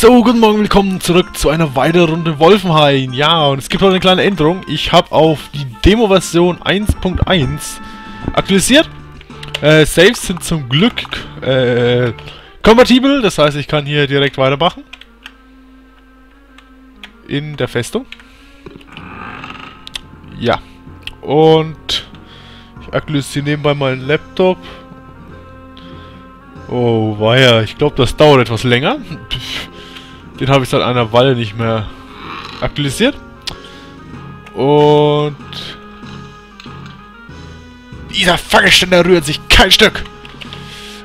So, guten Morgen, willkommen zurück zu einer weiteren Runde Wolfenhain. Ja, und es gibt heute eine kleine Änderung. Ich habe auf die Demo-Version 1.1 aktualisiert. Äh, Saves sind zum Glück äh, kompatibel, das heißt, ich kann hier direkt weitermachen. In der Festung. Ja. Und ich aktualisiere nebenbei meinen Laptop. Oh, weia, ich glaube, das dauert etwas länger. Den habe ich seit einer Weile nicht mehr aktualisiert. Und... Dieser Fackelständer rührt sich kein Stück.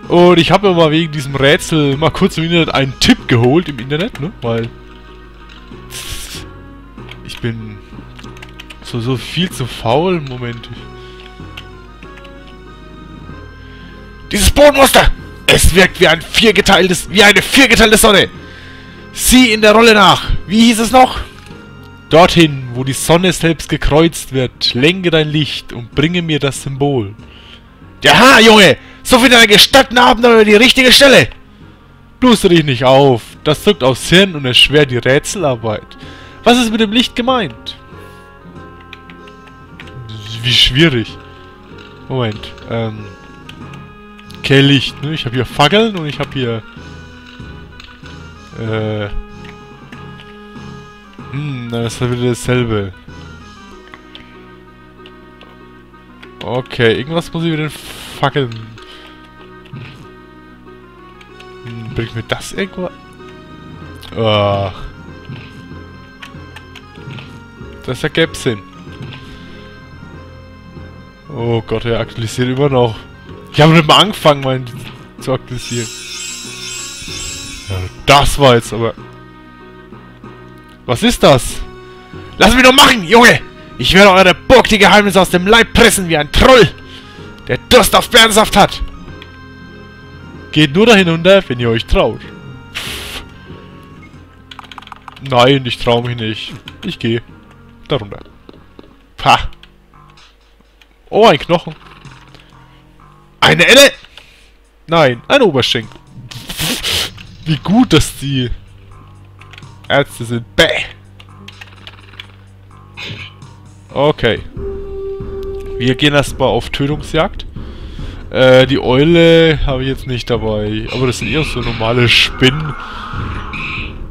Und ich habe mir mal wegen diesem Rätsel mal kurz im Internet einen Tipp geholt im Internet, ne? Weil... Ich bin so, so viel zu faul. Moment. Dieses Bodenmuster! Es wirkt wie ein viergeteiltes, wie eine viergeteilte Sonne. Sieh in der Rolle nach. Wie hieß es noch? Dorthin, wo die Sonne selbst gekreuzt wird, lenke dein Licht und bringe mir das Symbol. Ja, ha, Junge! So viel deiner gestatten Abenteuer die richtige Stelle! Bluster dich nicht auf. Das drückt aufs Hirn und erschwert die Rätselarbeit. Was ist mit dem Licht gemeint? Wie schwierig. Moment, ähm... Okay, Licht, ne? Ich habe hier Fackeln und ich habe hier äh. Hm, das ist wieder dasselbe. Okay, irgendwas muss ich mit den Fackeln... Hm, bringt mir das irgendwo... Ach. Das ergäbe Sinn. Oh Gott, er aktualisiert immer noch. Ich habe nicht mal angefangen, meinen zu aktualisieren. Das war jetzt aber... Was ist das? Lass mich doch machen, Junge! Ich werde eure Burg die Geheimnisse aus dem Leib pressen wie ein Troll, der Durst auf Bärensaft hat. Geht nur da hinunter, wenn ihr euch traut. Pff. Nein, ich traue mich nicht. Ich gehe darunter. Pah. Oh, ein Knochen. Eine Elle! Nein, ein Oberschenkel wie gut, dass die Ärzte sind. Bäh. Okay. Wir gehen erstmal auf Tötungsjagd. Äh, die Eule habe ich jetzt nicht dabei. Aber das sind eher so normale Spinnen,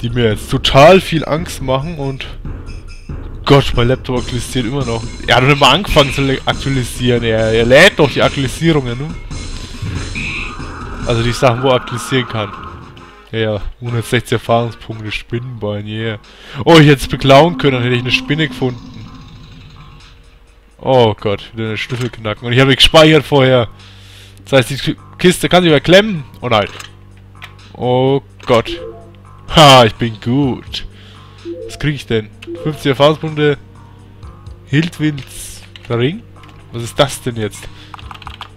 die mir jetzt total viel Angst machen und... Gott, mein Laptop aktualisiert immer noch. Er hat nicht mal angefangen zu aktualisieren. Er, er lädt doch die Aktualisierungen, ne? Also die Sachen, wo er aktualisieren kann. Ja, 160 Erfahrungspunkte, Spinnenbein, yeah. Oh, ich hätte es beklauen können, dann hätte ich eine Spinne gefunden. Oh Gott, wieder eine Schlüssel knacken. Und ich habe gespeichert vorher. Das heißt, die Kiste kann sich wieder klemmen. Oh nein. Oh Gott. Ha, ich bin gut. Was kriege ich denn? 50 Erfahrungspunkte. Hildwins Ring? Was ist das denn jetzt?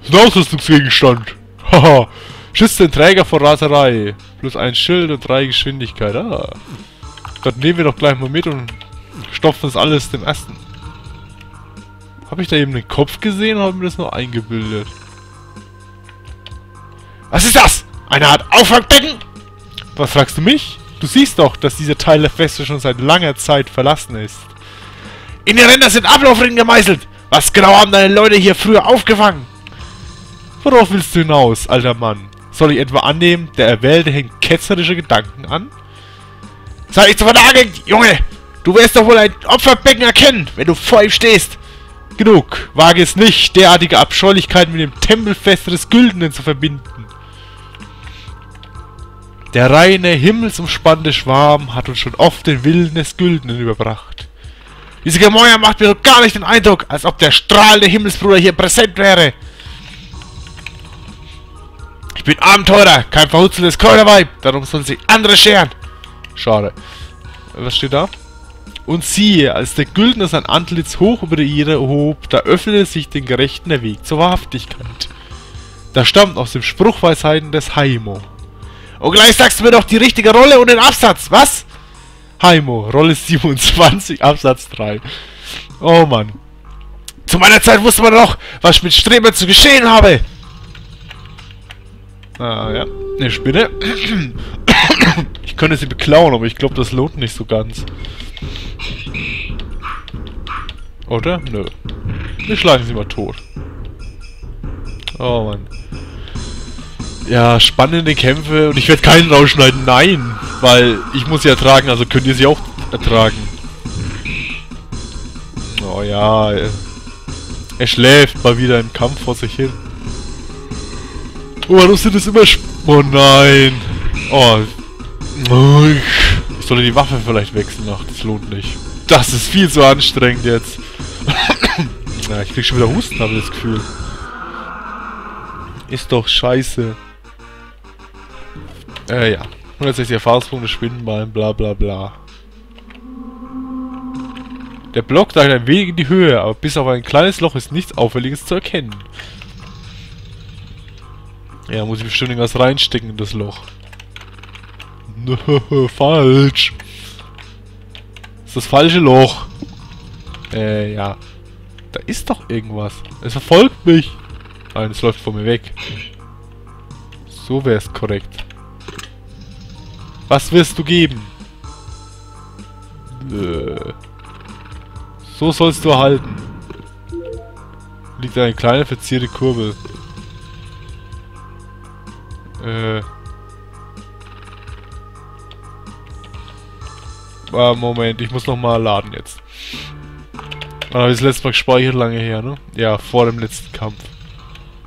Ein Ausrüstungsgegenstand. Haha. Schützt den Träger vor Raserei. Plus ein Schild und drei Geschwindigkeit. Ah. Das nehmen wir doch gleich mal mit und stopfen das alles dem ersten. Habe ich da eben den Kopf gesehen oder habe mir das nur eingebildet? Was ist das? Eine Art Auffangbecken? Was fragst du mich? Du siehst doch, dass dieser Teil der Feste schon seit langer Zeit verlassen ist. In den Rändern sind Ablaufringe gemeißelt. Was genau haben deine Leute hier früher aufgefangen? Worauf willst du hinaus, alter Mann? Soll ich etwa annehmen, der Erwählte hängt ketzerische Gedanken an? Sei ich zu vernageln, Junge! Du wirst doch wohl ein Opferbecken erkennen, wenn du vor ihm stehst! Genug! Wage es nicht, derartige Abscheulichkeiten mit dem Tempelfest des Güldenen zu verbinden. Der reine, himmelsumspannende Schwarm hat uns schon oft den Willen des Güldenen überbracht. Diese Gemäuer macht mir so gar nicht den Eindruck, als ob der strahlende Himmelsbruder hier präsent wäre. Ich bin Abenteurer, kein verhutzeltes Kräuterweib. Darum sollen sich andere scheren. Schade. Was steht da? Und siehe, als der Güldner sein Antlitz hoch über die Ehre hob, da öffnete sich den Gerechten der Weg zur Wahrhaftigkeit. Da stammt aus dem Spruchweisheiten des Haimo. Und gleich sagst du mir doch die richtige Rolle und den Absatz, was? Haimo, Rolle 27, Absatz 3. Oh Mann. Zu meiner Zeit wusste man doch, was ich mit Streber zu geschehen habe. Ah, ja. Eine Spinne. Ich könnte sie beklauen, aber ich glaube, das lohnt nicht so ganz. Oder? Nö. Wir schlagen sie mal tot. Oh Mann. Ja, spannende Kämpfe und ich werde keinen rausschneiden. Nein! Weil ich muss sie ertragen, also könnt ihr sie auch ertragen. Oh ja. Er schläft mal wieder im Kampf vor sich hin. Oh, warum sind das immer... oh nein! Oh. Ich sollte die Waffe vielleicht wechseln. Ach, das lohnt nicht. Das ist viel zu anstrengend jetzt. ja, ich krieg schon wieder Husten, habe ich das Gefühl. Ist doch scheiße. Äh, ja. 160 Erfahrungspunkte, Spinnenballen, bla bla bla. Der Block da ein wenig in die Höhe, aber bis auf ein kleines Loch ist nichts Auffälliges zu erkennen. Ja, muss ich bestimmt irgendwas reinstecken in das Loch. Falsch. Das ist das falsche Loch. Äh, ja. Da ist doch irgendwas. Es verfolgt mich. Nein, es läuft von mir weg. So wäre es korrekt. Was wirst du geben? Äh. So sollst du erhalten. Liegt eine kleine verzierte Kurbel. Äh. Ah, Moment, ich muss nochmal laden jetzt. Wann habe ich das letzte Mal gespeichert? Lange her, ne? Ja, vor dem letzten Kampf.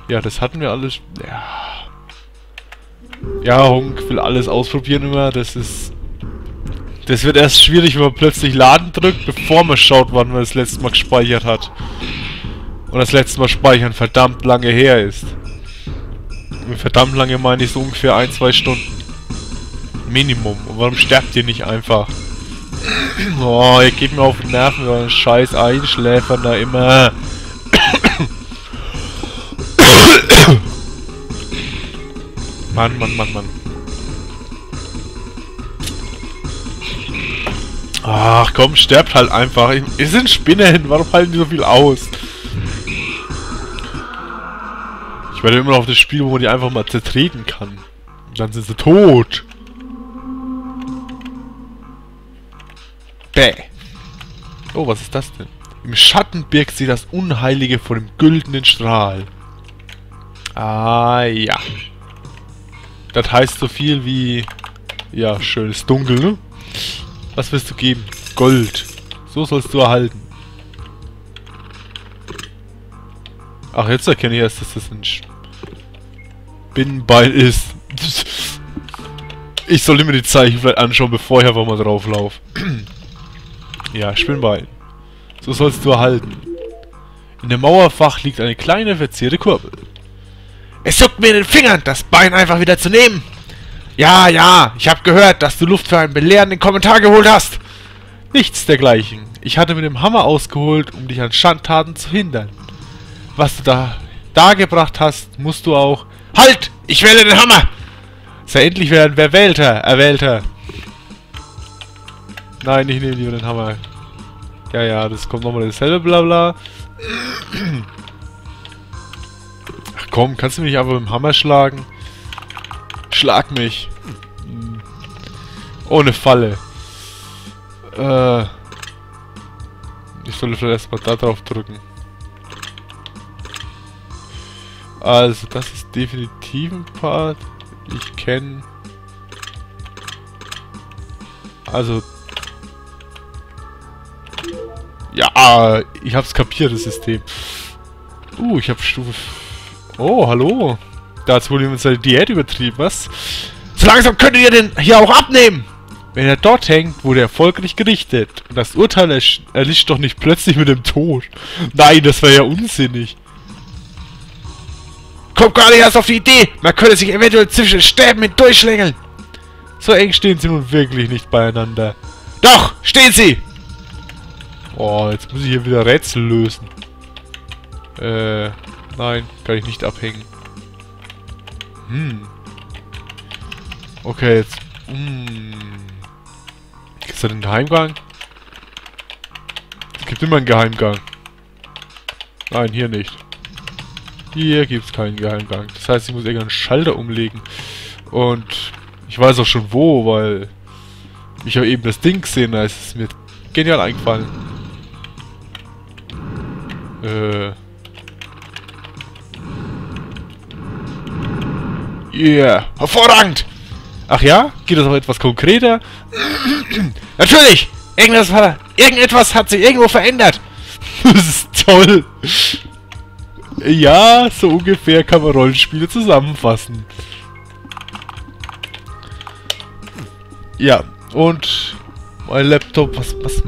Ja, das hatten wir alles... Ja. Ja, Hunk will alles ausprobieren immer. Das ist... Das wird erst schwierig, wenn man plötzlich Laden drückt, bevor man schaut, wann man das letzte Mal gespeichert hat. Und das letzte Mal speichern verdammt lange her ist. Verdammt lange meine ich so ungefähr ein, zwei Stunden. Minimum. Und warum sterbt ihr nicht einfach? Oh, ihr geht mir auf den Nerven, euren scheiß Einschläfern da immer. Mann, Mann, Mann, Mann. Ach komm, sterbt halt einfach. Es sind Spinnen, warum halten die so viel aus? Ich werde immer noch auf das Spiel, wo man die einfach mal zertreten kann. Und dann sind sie tot. Bäh. Oh, was ist das denn? Im Schatten birgt sie das Unheilige vor dem güldenen Strahl. Ah, ja. Das heißt so viel wie... Ja, schönes Dunkel, ne? Was wirst du geben? Gold. So sollst du erhalten. Ach, jetzt erkenne ich erst, dass das ein Spinnenbein ist. Ich sollte mir die Zeichen vielleicht anschauen, bevor ich einfach mal drauf laufe. Ja, Spinnbein. So sollst du erhalten. In dem Mauerfach liegt eine kleine verzierte Kurbel. Es juckt mir in den Fingern, das Bein einfach wieder zu nehmen. Ja, ja, ich habe gehört, dass du Luft für einen belehrenden Kommentar geholt hast. Nichts dergleichen. Ich hatte mit dem Hammer ausgeholt, um dich an Schandtaten zu hindern. Was du da dargebracht hast, musst du auch... Halt! Ich wähle den Hammer! Sei endlich wieder ein Erwählter, Erwählter. Nein, ich nehme lieber den Hammer. Ja, ja, das kommt nochmal dasselbe Blabla. Ach komm, kannst du mich einfach mit dem Hammer schlagen? Schlag mich. Hm. Ohne Falle. Äh. Ich sollte vielleicht erstmal da drauf drücken. Also, das ist definitiv ein Part. Ich kenne... Also, ja, ich hab's kapiert, das System. Uh, ich hab Stufe... Oh, hallo. Da hat's wohl jemand seine Diät übertrieben, was? So langsam könntet ihr den hier auch abnehmen! Wenn er dort hängt, wurde er folglich gerichtet. Und das Urteil erlischt doch nicht plötzlich mit dem Tod. Nein, das wäre ja unsinnig. Kommt gerade erst auf die Idee, man könnte sich eventuell zwischen Stäben mit durchschlängeln. So eng stehen sie nun wirklich nicht beieinander. Doch, stehen sie! Oh, jetzt muss ich hier wieder Rätsel lösen. Äh, nein, kann ich nicht abhängen. Hm. Okay, jetzt... Hm. Ist da den Geheimgang? Es gibt immer einen Geheimgang. Nein, hier nicht. Hier gibt es keinen Geheimgang. Das heißt, ich muss irgendeinen Schalter umlegen. Und ich weiß auch schon wo, weil ich habe eben das Ding gesehen, da ist es mir genial eingefallen. Äh. Yeah, hervorragend! Ach ja? Geht das auch etwas konkreter? Natürlich! Irgendetwas hat, irgendetwas hat sich irgendwo verändert! das ist toll! Ja, so ungefähr kann man Rollenspiele zusammenfassen. Ja, und mein Laptop, was, was...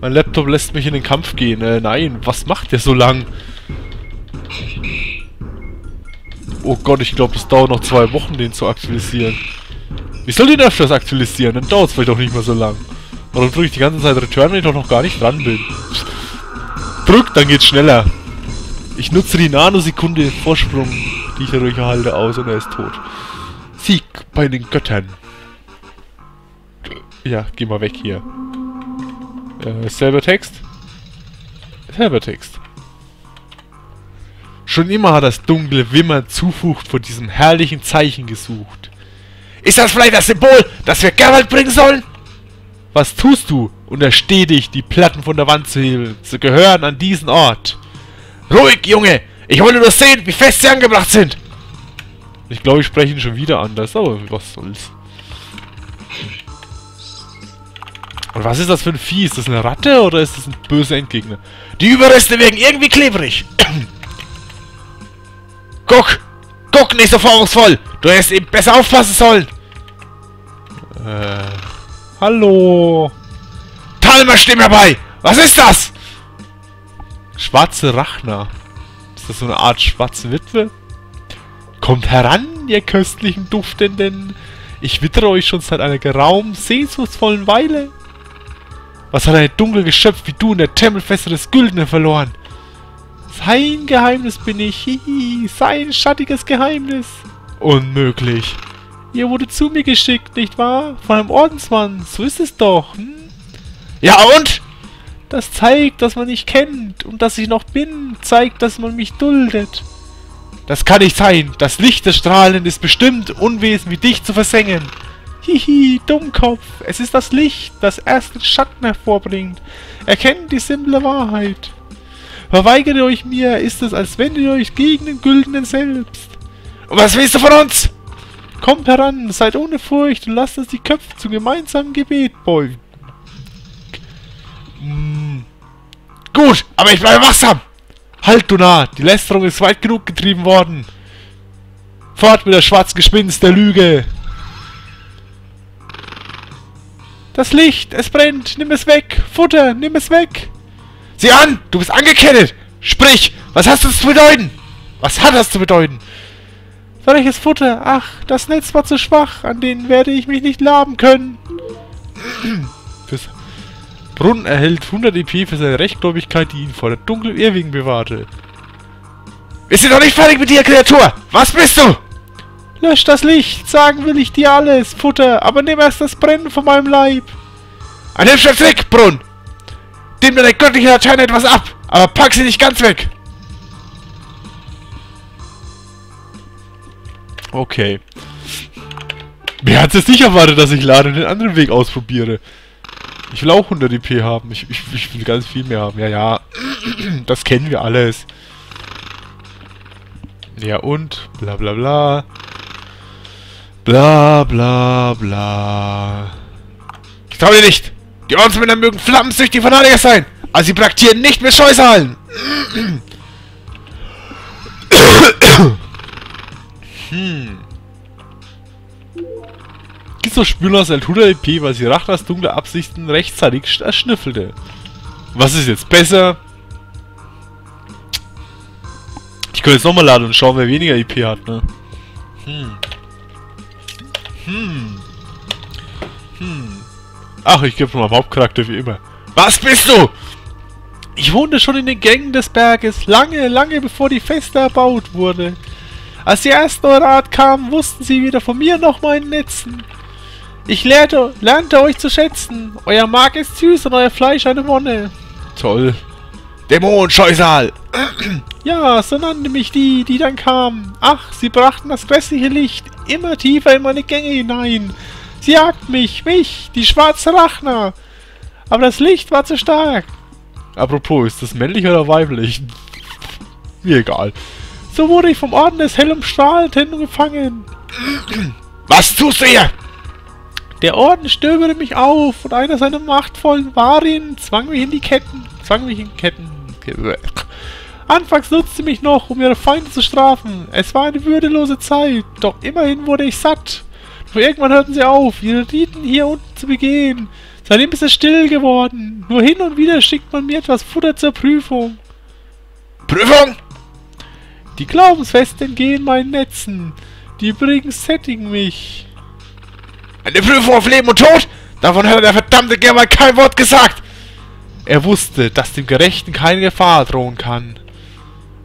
Mein Laptop lässt mich in den Kampf gehen. Äh, nein, was macht der so lang? Oh Gott, ich glaube, es dauert noch zwei Wochen, den zu aktualisieren. Ich soll den öfters aktualisieren, dann dauert es vielleicht auch nicht mehr so lang. Warum drücke ich die ganze Zeit Return, wenn ich doch noch gar nicht dran bin? Drück, dann geht's schneller. Ich nutze die Nanosekunde Vorsprung, die ich dadurch erhalte, aus und er ist tot. Sieg bei den Göttern. Ja, geh mal weg hier. Äh, selber Text? Selber Text. Schon immer hat das dunkle Wimmer Zuflucht vor diesem herrlichen Zeichen gesucht. Ist das vielleicht das Symbol, das wir Geralt bringen sollen? Was tust du? Untersteh dich, die Platten von der Wand zu heben. Sie gehören an diesen Ort. Ruhig, Junge! Ich wollte nur sehen, wie fest sie angebracht sind! Ich glaube, ich spreche ihn schon wieder anders, aber was soll's. Und was ist das für ein Vieh? Ist das eine Ratte oder ist das ein böser Endgegner? Die Überreste wirken irgendwie klebrig. Guck! Guck, nicht so vorwurfsvoll! Du hättest eben besser aufpassen sollen! Äh... Hallo? Talmer, stimm herbei! Was ist das? Schwarze Rachner. Ist das so eine Art schwarze Witwe? Kommt heran, ihr köstlichen Duftenden! Ich wittere euch schon seit einer geraumen, sehnsuchtsvollen Weile. Was hat ein dunkles Geschöpf wie du in der Tempelfeste des Güldenen verloren? Sein Geheimnis bin ich, hihi, sein schattiges Geheimnis. Unmöglich. Ihr wurde zu mir geschickt, nicht wahr? Von einem Ordensmann, so ist es doch, hm? Ja und? Das zeigt, dass man mich kennt und dass ich noch bin, zeigt, dass man mich duldet. Das kann nicht sein. Das Licht des Strahlen ist bestimmt, Unwesen wie dich zu versengen. Hihi, Dummkopf. Es ist das Licht, das erst den Schatten hervorbringt. Erkennt die simple Wahrheit. Verweigert euch mir, ist es, als wendet ihr euch gegen den Güldenen selbst. Und was willst du von uns? Kommt heran, seid ohne Furcht und lasst uns die Köpfe zum gemeinsamen Gebet beugen. Hm. Gut, aber ich bleibe wachsam. Halt, du nah, die Lästerung ist weit genug getrieben worden. Fort mit der schwarzen Gespinst der Lüge. Das Licht, es brennt, nimm es weg. Futter, nimm es weg. Sieh an, du bist angekettet. Sprich, was hast das zu bedeuten? Was hat das zu bedeuten? Welches Futter? Ach, das Netz war zu schwach, an denen werde ich mich nicht laben können. Fürs Brunnen erhält 100 EP für seine Rechtgläubigkeit, die ihn vor der dunklen Irrwegen bewahrte. Wir sind noch nicht fertig mit dir, Kreatur! Was bist du? Lösch das Licht, sagen will ich dir alles, Futter, aber nimm erst das Brennen von meinem Leib. Ein hübscher Trick, Brunn! Nimm mir dein göttlicher Latein etwas ab, aber pack sie nicht ganz weg. Okay. Wer hat es nicht erwartet, dass ich Lade den anderen Weg ausprobiere? Ich will auch 100 EP haben. Ich, ich, ich will ganz viel mehr haben. Ja, ja. Das kennen wir alles. Ja, und? Bla bla bla. Bla bla bla. Ich trau dir nicht! Die Ordensmänner mögen flammensüchtige Fanatiker sein, aber sie praktieren nicht mit Scheusalen! hm. Gizo spüren aus Altura LP, weil sie Rachnas dunkle Absichten rechtzeitig erschnüffelte. Was ist jetzt besser? Ich könnte jetzt nochmal laden und schauen, wer weniger IP hat, ne? Hm. Hm. Hm. Ach, ich gebe meinem Hauptcharakter wie immer. Was bist du? Ich wohnte schon in den Gängen des Berges, lange, lange bevor die Feste erbaut wurde. Als die ersten Art kamen, wussten sie weder von mir noch meinen Netzen. Ich lehrte, lernte euch zu schätzen. Euer Mark ist süß und euer Fleisch eine Wonne. Toll. Dämon, Scheusal! Ja, so nannte mich die, die dann kamen. Ach, sie brachten das grässliche Licht immer tiefer in meine Gänge hinein. Sie jagten mich, mich, die schwarze Rachner. Aber das Licht war zu stark. Apropos, ist das männlich oder weiblich? Mir egal. So wurde ich vom Orden des hell umstrahlten gefangen. Was tust du hier? Der Orden stöberte mich auf und einer seiner machtvollen Varien zwang mich in die Ketten. Zwang mich in Ketten. Anfangs nutzte mich noch, um ihre Feinde zu strafen. Es war eine würdelose Zeit, doch immerhin wurde ich satt. Doch irgendwann hörten sie auf, ihre Riten hier unten zu begehen. Seitdem ist es still geworden. Nur hin und wieder schickt man mir etwas Futter zur Prüfung. Prüfung? Die Glaubensfeste entgehen meinen Netzen. Die übrigen sättigen mich. Eine Prüfung auf Leben und Tod? Davon hat der verdammte Gerber kein Wort gesagt. Er wusste, dass dem Gerechten keine Gefahr drohen kann.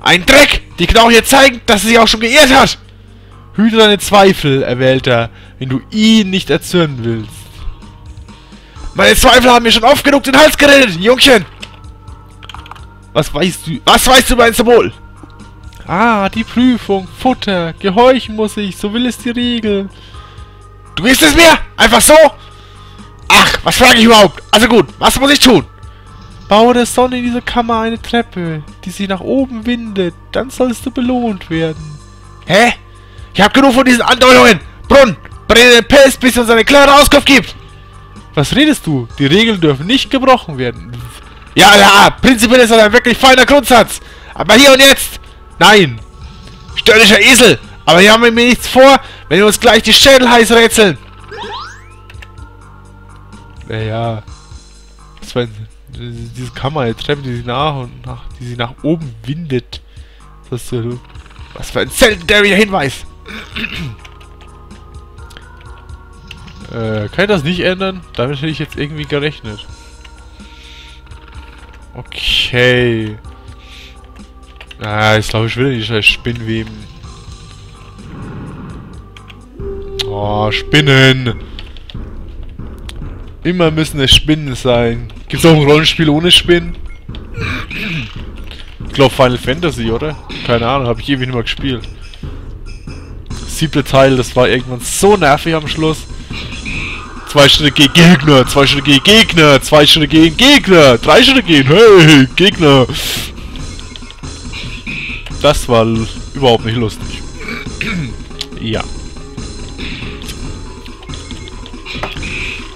Ein Dreck! Die Knochen zeigen, dass er sich auch schon geirrt hat! Hüte deine Zweifel, Erwählter, wenn du ihn nicht erzürnen willst. Meine Zweifel haben mir schon oft genug den Hals geredet, Jungchen! Was weißt du? Was weißt du über ein Symbol? Ah, die Prüfung, Futter, gehorchen muss ich, so will es die Regel. Du gibst es mir? Einfach so? Ach, was frage ich überhaupt? Also gut, was muss ich tun? Baue der Sonne in diese Kammer eine Treppe, die sich nach oben windet, dann sollst du belohnt werden. Hä? Ich hab genug von diesen Andeutungen! Brunn, brenne den Pelz, bis er uns eine klare Auskunft gibt! Was redest du? Die Regeln dürfen nicht gebrochen werden. Ja, ja, prinzipiell ist das ein wirklich feiner Grundsatz. Aber hier und jetzt? Nein. Störrischer Esel. Aber hier haben mir nichts vor, wenn wir uns gleich die Schädel heiß rätseln. Naja. Was war diese Kammer, eine Treppe, die sich nach und nach, die sich nach oben windet. Was, ist was für ein seltener Hinweis. äh, kann ich das nicht ändern? Damit hätte ich jetzt irgendwie gerechnet. Okay. Ah, ich glaube, ich will die scheiß Spinnweben. Oh, Spinnen! Immer müssen es Spinnen sein. Gibt es auch ein Rollenspiel ohne Spinnen? Ich glaube Final Fantasy, oder? Keine Ahnung, habe ich ewig nicht mehr gespielt. siebte Teil, das war irgendwann so nervig am Schluss. Zwei Schritte gegen Gegner, zwei Schritte gegen Gegner, zwei Schritte gegen Gegner, drei Schritte gegen, hey, Gegner. Das war überhaupt nicht lustig. ja.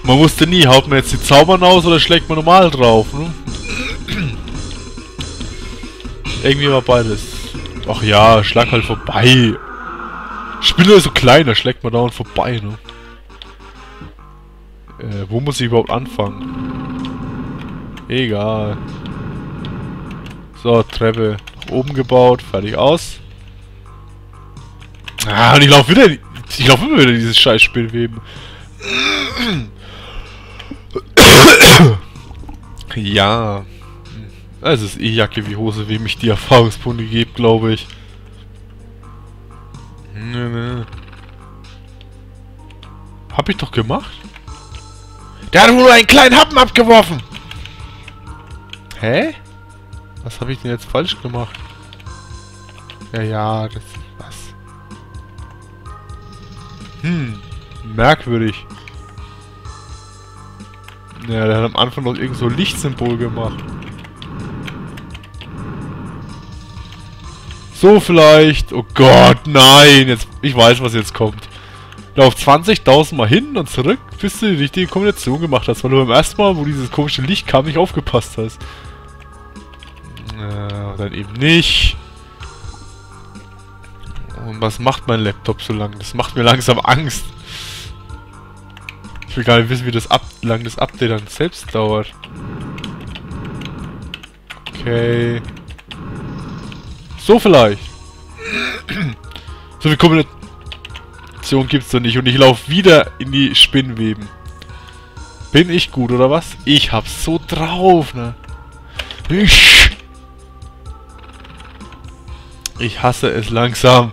Man wusste nie, haut man jetzt die Zaubern aus oder schlägt man normal drauf, ne? Irgendwie war beides. Ach ja, schlag halt vorbei. Spinner ist so klein, da schlägt man dauernd vorbei, ne? Äh, wo muss ich überhaupt anfangen? Egal. So, Treppe nach oben gebaut, fertig aus. Ah, und ich laufe wieder, ich laufe immer wieder dieses scheiß Spielweben. Ja. Es ist eh Jacke wie Hose, wem ich die Erfahrungspunkte gebe, glaube ich. Nö, nö. Hab ich doch gemacht? Der hat nur einen kleinen Happen abgeworfen. Hä? Was habe ich denn jetzt falsch gemacht? Ja, ja, das... Was? Hm, merkwürdig. Ja, der hat am Anfang noch irgend so ein Lichtsymbol gemacht. So vielleicht. Oh Gott, nein. Jetzt, ich weiß, was jetzt kommt. Lauf 20.000 Mal hin und zurück, bis du die richtige Kombination gemacht hast, weil du beim ersten Mal, wo dieses komische Licht kam, nicht aufgepasst hast. Äh, dann eben nicht. Und was macht mein Laptop so lang? Das macht mir langsam Angst. Ich will gar nicht wissen, wie das ab lang das Update dann selbst dauert. Okay. So vielleicht. so viel Kombination gibt's doch nicht. Und ich laufe wieder in die Spinnweben. Bin ich gut, oder was? Ich hab's so drauf, ne? Ich... Ich hasse es langsam.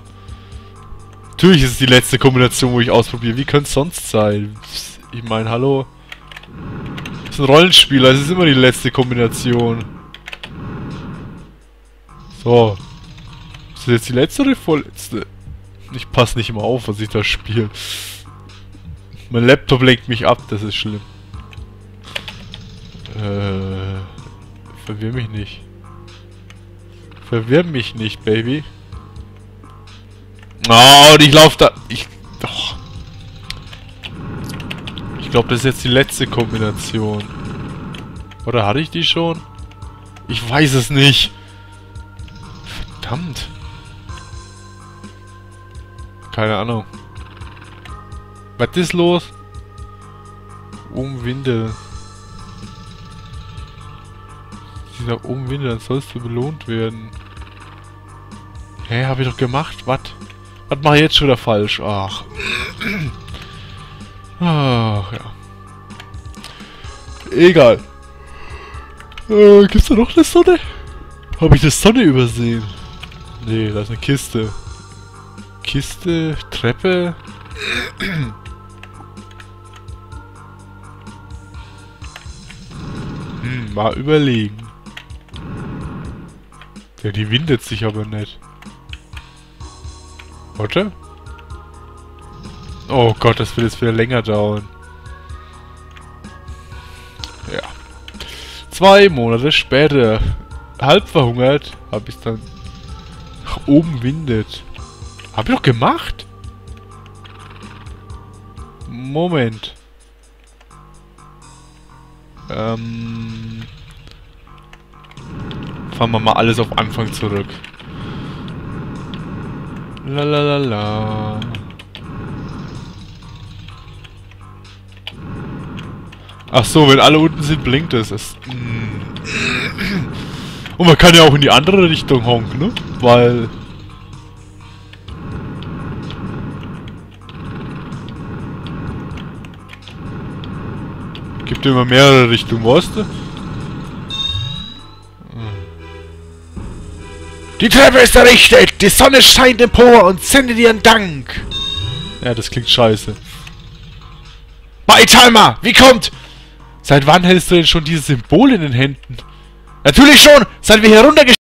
Natürlich ist es die letzte Kombination, wo ich ausprobiere. Wie könnte es sonst sein? Ich meine, hallo? Das ist ein Rollenspieler, es ist immer die letzte Kombination. So, Ist das jetzt die letzte oder die vorletzte? Ich passe nicht immer auf, was ich da spiele. Mein Laptop lenkt mich ab, das ist schlimm. Äh, verwirr mich nicht. Verwirr mich nicht, Baby. Oh, und ich laufe da... Ich... Doch. Ich glaube, das ist jetzt die letzte Kombination. Oder hatte ich die schon? Ich weiß es nicht. Verdammt. Keine Ahnung. Was ist los? Umwinde. Sagt umwinde, dann sollst du belohnt werden. Hä, hab ich doch gemacht? Was? Was mache ich jetzt schon wieder falsch? Ach. Ach, ja. Egal. Äh, gibt's da noch eine Sonne? Habe ich eine Sonne übersehen? Nee, da ist eine Kiste. Kiste, Treppe. hm, mal überlegen. Ja, die windet sich aber nicht. Warte. Oh Gott, das wird jetzt wieder länger dauern. Ja. Zwei Monate später, halb verhungert, habe ich dann nach oben windet. Hab ich doch gemacht? Moment. Ähm... Fahren wir mal alles auf Anfang zurück. Lalalala. Ach so, wenn alle unten sind, blinkt es. es. Und man kann ja auch in die andere Richtung honken, ne? Weil... Gibt immer mehrere Richtungen, weißt du? Die Treppe ist errichtet, die Sonne scheint empor und sendet ihren Dank. Ja, das klingt scheiße. Baitalma, wie kommt? Seit wann hältst du denn schon dieses Symbol in den Händen? Natürlich schon, seit wir hier runtergeschickt